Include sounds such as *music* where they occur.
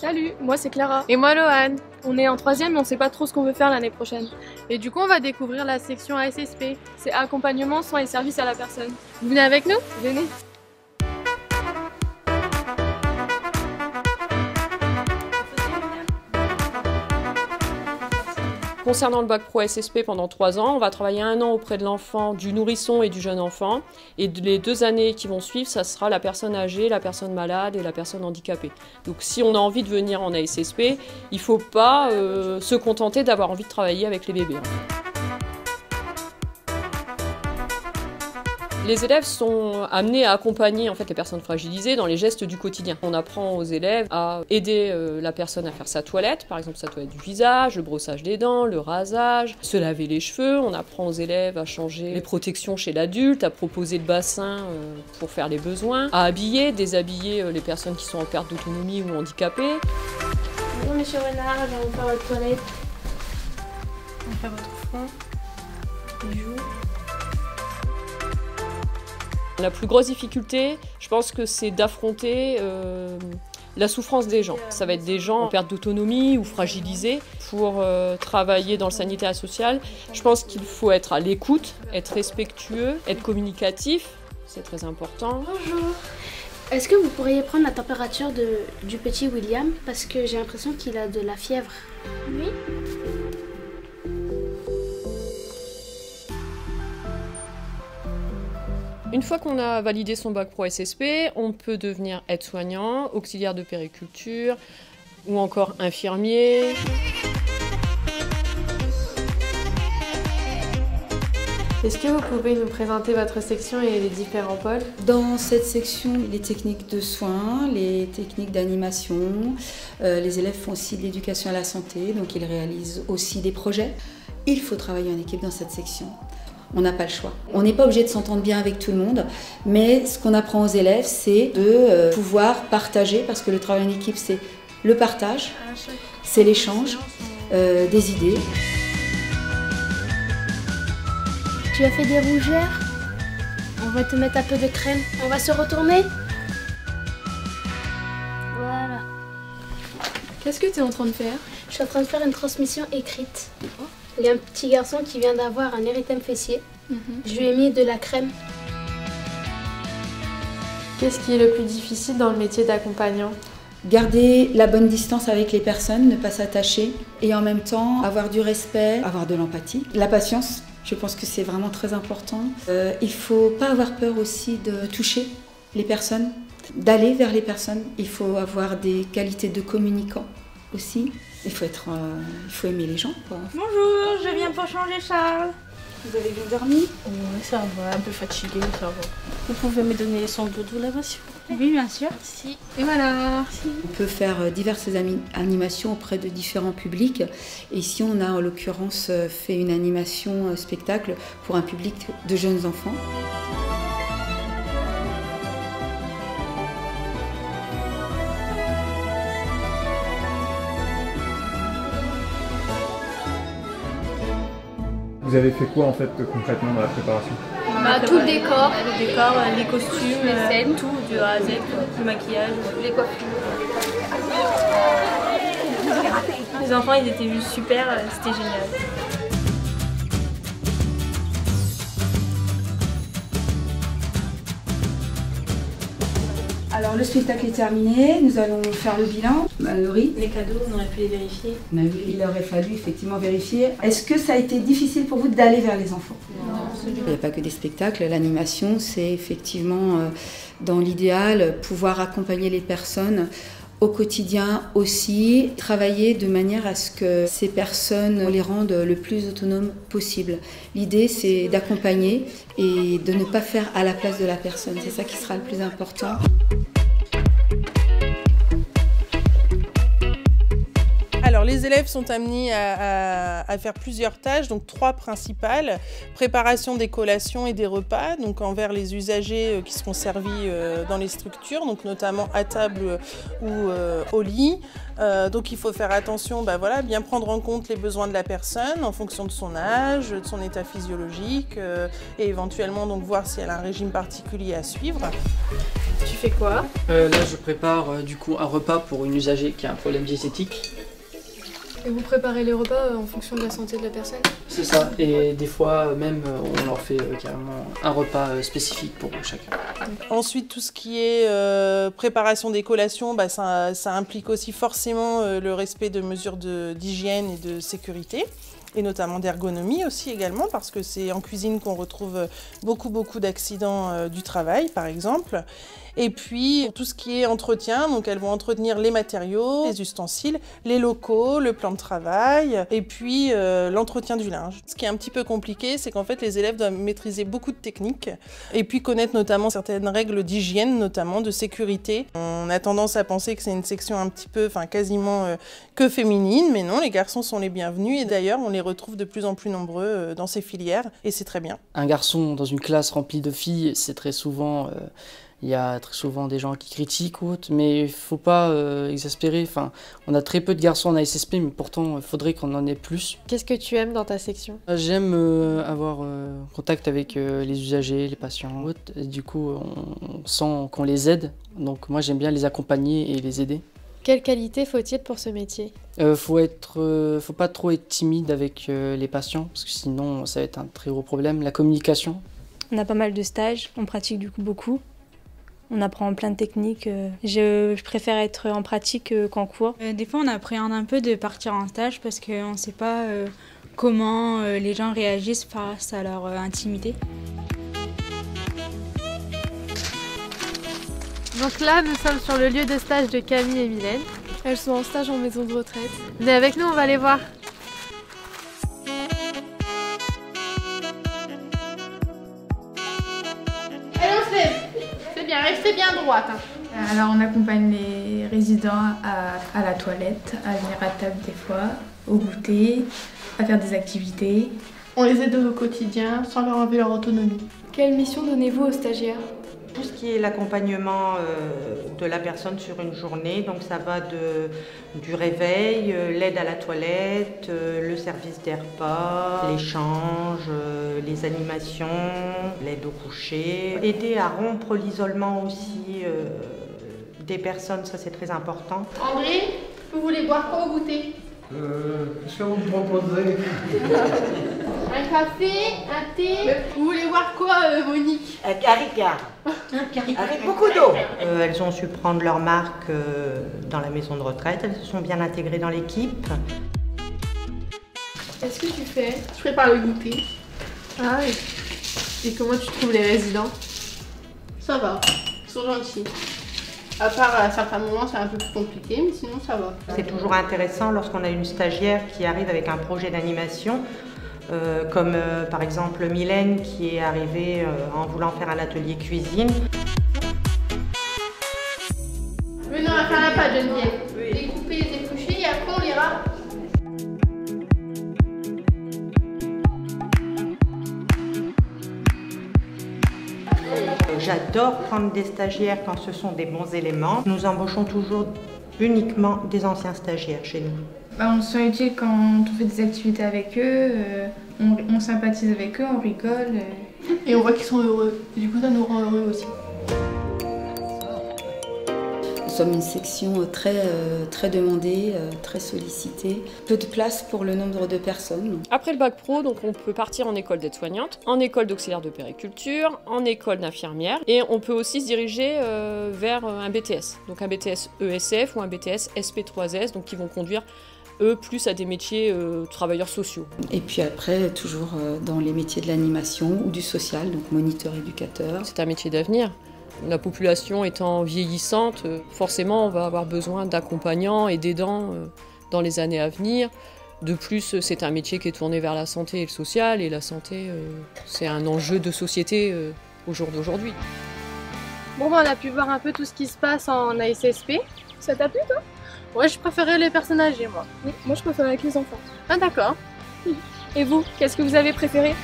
Salut, moi c'est Clara. Et moi Lohan. On est en troisième mais on sait pas trop ce qu'on veut faire l'année prochaine. Et du coup on va découvrir la section ASSP. C'est accompagnement, soins et services à la personne. Vous venez avec nous Venez. Concernant le bac pro SSP pendant trois ans, on va travailler un an auprès de l'enfant, du nourrisson et du jeune enfant. Et les deux années qui vont suivre, ça sera la personne âgée, la personne malade et la personne handicapée. Donc si on a envie de venir en ASSP, il ne faut pas euh, se contenter d'avoir envie de travailler avec les bébés. Les élèves sont amenés à accompagner en fait les personnes fragilisées dans les gestes du quotidien. On apprend aux élèves à aider euh, la personne à faire sa toilette, par exemple sa toilette du visage, le brossage des dents, le rasage, se laver les cheveux. On apprend aux élèves à changer les protections chez l'adulte, à proposer le bassin euh, pour faire les besoins, à habiller, déshabiller euh, les personnes qui sont en perte d'autonomie ou handicapées. Bonjour Monsieur Renard, je vais vous faire votre toilette. On faire votre front, les. La plus grosse difficulté, je pense que c'est d'affronter euh, la souffrance des gens. Ça va être des gens en perte d'autonomie ou fragilisés. Pour euh, travailler dans le sanitaire et social, je pense qu'il faut être à l'écoute, être respectueux, être communicatif. C'est très important. Bonjour. Est-ce que vous pourriez prendre la température de, du petit William? Parce que j'ai l'impression qu'il a de la fièvre. Oui. Une fois qu'on a validé son bac pro SSP, on peut devenir aide-soignant, auxiliaire de périculture ou encore infirmier. Est-ce que vous pouvez nous présenter votre section et les différents pôles? Dans cette section, les techniques de soins, les techniques d'animation, euh, les élèves font aussi de l'éducation à la santé, donc ils réalisent aussi des projets. Il faut travailler en équipe dans cette section on n'a pas le choix. On n'est pas obligé de s'entendre bien avec tout le monde, mais ce qu'on apprend aux élèves, c'est de euh, pouvoir partager, parce que le travail en équipe, c'est le partage, c'est l'échange euh, des idées. Tu as fait des rougeurs On va te mettre un peu de crème. On va se retourner? Voilà. Qu'est-ce que tu es en train de faire? Je suis en train de faire une transmission écrite. Il y a un petit garçon qui vient d'avoir un érythème fessier. Je lui ai mis de la crème. Qu'est-ce qui est le plus difficile dans le métier d'accompagnant? Garder la bonne distance avec les personnes, ne pas s'attacher et en même temps avoir du respect, avoir de l'empathie. La patience, je pense que c'est vraiment très important. Euh, il ne faut pas avoir peur aussi de toucher les personnes, d'aller vers les personnes. Il faut avoir des qualités de communicant aussi. Il faut, être, euh, il faut aimer les gens. Quoi. Bonjour, je viens pour changer Charles. Vous avez bien dormi? Oui, ça va, un peu fatigué, ça va. Vous pouvez me donner son doudou là-bas, s'il vous plaît? Oui, bien sûr. Si. Et voilà. On peut faire euh, diverses animations auprès de différents publics. Et ici, on a en l'occurrence euh, fait une animation spectacle pour un public de jeunes enfants. Vous avez fait quoi en fait concrètement dans la préparation bah, Tout le décor. Le décor, les costumes, les scènes, tout, du A à Z, le maquillage, les coiffures. Les enfants, ils étaient juste super, c'était génial. Alors le spectacle est terminé, nous allons faire le bilan. Les cadeaux, on aurait pu les vérifier. il aurait fallu effectivement vérifier. Est-ce que ça a été difficile pour vous d'aller vers les enfants? Non, Il n'y a pas que des spectacles, l'animation c'est effectivement euh, dans l'idéal pouvoir accompagner les personnes au quotidien aussi, travailler de manière à ce que ces personnes les rendent le plus autonomes possible. L'idée, c'est d'accompagner et de ne pas faire à la place de la personne. C'est ça qui sera le plus important. Les élèves sont amenés à, faire plusieurs tâches, donc trois principales. Préparation des collations et des repas, donc envers les usagers euh, qui seront servis euh, dans les structures, donc notamment à table ou euh, au lit. donc il faut faire attention, bah voilà, bien prendre en compte les besoins de la personne en fonction de son âge, de son état physiologique et éventuellement donc voir si elle a un régime particulier à suivre. Tu fais quoi? Euh, là, je prépare euh, du coup un repas pour une usagère qui a un problème diététique. Et vous préparez les repas euh, en fonction de la santé de la personne C'est ça. Et des fois, euh, même, euh, on leur fait carrément un repas spécifique pour chacun. Ensuite, tout ce qui est euh, préparation des collations, bah, ça, ça implique aussi forcément euh, le respect de mesures de- d'hygiène et de sécurité, et notamment d'ergonomie aussi également, parce que c'est en cuisine qu'on retrouve beaucoup, beaucoup d'accidents euh, du travail, par exemple. Et puis, tout ce qui est entretien, donc elles vont entretenir les matériaux, les ustensiles, les locaux, le plan de travail, et puis euh, l'entretien du linge. Ce qui est un petit peu compliqué, c'est qu'en fait, les élèves doivent maîtriser beaucoup de techniques, et puis connaître notamment certaines règles d'hygiène, notamment de sécurité. On a tendance à penser que c'est une section un petit peu, enfin quasiment euh, que féminine, mais non, les garçons sont les bienvenus, et d'ailleurs, on les retrouve de plus en plus nombreux euh, dans ces filières, et c'est très bien. Un garçon dans une classe remplie de filles, c'est très souvent. Euh, il y a très souvent des gens qui critiquent ou autre, mais il faut pas euh, exaspérer. Enfin, on a très peu de garçons en ASSP, mais pourtant, il faudrait qu'on en ait plus. Qu'est-ce que tu aimes dans ta section? J'aime euh, avoir euh, contact avec euh, les usagers, les patients. autre. Et du coup, on, on sent qu'on les aide. Donc moi, j'aime bien les accompagner et les aider. Quelle qualité faut-il pour ce métier? Euh, faut être, euh, faut pas trop être timide avec euh, les patients, parce que sinon, ça va être un très gros problème. La communication, On a pas mal de stages, on pratique du coup beaucoup. On apprend plein de techniques. euh. Je, je préfère être en pratique euh, qu'en cours. Euh, des fois, on appréhende un peu de partir en stage parce qu'on ne sait pas comment les gens réagissent face à leur intimité. Donc là, nous sommes sur le lieu de stage de Camille et Mylène. Elles sont en stage en maison de retraite. Venez avec nous, on va les voir. Restez bien droite. hein. Alors on accompagne les résidents à, à la toilette, à venir à table des fois, au goûter, à faire des activités. On les aide au quotidien sans leur enlever leur autonomie. Quelle mission donnez-vous aux stagiaires? Tout ce qui est l'accompagnement euh, de la personne sur une journée, donc ça va de, du réveil, euh, l'aide à la toilette, euh, le service des repas, l'échange, euh, les animations, l'aide au coucher, aider à rompre l'isolement aussi euh, des personnes, ça c'est très important. André, vous voulez boire quoi au goûter? Euh, Qu'est-ce que vous me proposez? *laughs* Un café, un thé Vous voulez boire quoi, euh, Monique? Un caricard. Avec beaucoup d'eau. Euh, elles ont su prendre leur marque euh, dans la maison de retraite, elles se sont bien intégrées dans l'équipe. Qu'est-ce que tu fais? Je prépare le goûter. Ah, et, et comment tu trouves les résidents? Ça va, ils sont gentils. À part à certains moments, c'est un peu plus compliqué, mais sinon ça va. C'est toujours intéressant lorsqu'on a une stagiaire qui arrive avec un projet d'animation, euh, comme euh, par exemple Mylène qui est arrivée euh, en voulant faire un atelier cuisine. Venez, on va faire la pâte, Geneviève. Découper, les éplucher et après on râpe. J'adore prendre des stagiaires quand ce sont des bons éléments. Nous embauchons toujours uniquement des anciens stagiaires chez nous. Bah, on se sent utile quand on fait des activités avec eux, euh, on, on sympathise avec eux, on rigole. euh. Et on voit qu'ils sont heureux. Et du coup, ça nous rend heureux aussi. Nous sommes une section très, euh, très demandée, euh, très sollicitée. Peu de place pour le nombre de personnes. Après le bac pro, donc on peut partir en école d'aide-soignante, en école d'auxiliaire de périculture, en école d'infirmière, et on peut aussi se diriger vers un BTS, donc un BTS ESF ou un BTS SP3S, donc qui vont conduire eux plus à des métiers euh, travailleurs sociaux. Et puis après, toujours euh, dans les métiers de l'animation ou du social, donc moniteur éducateur. C'est un métier d'avenir. La population étant vieillissante, euh, forcément on va avoir besoin d'accompagnants et d'aidants dans les années à venir. De plus, c'est un métier qui est tourné vers la santé et le social, et la santé, c'est un enjeu de société au jour d'aujourd'hui. Bon, bah, on a pu voir un peu tout ce qui se passe en ASSP. Ça t'a plu, toi? Ouais, je préférais les personnes âgées, moi. Moi, je préférais avec les enfants. Ah, d'accord. Et vous, qu'est-ce que vous avez préféré?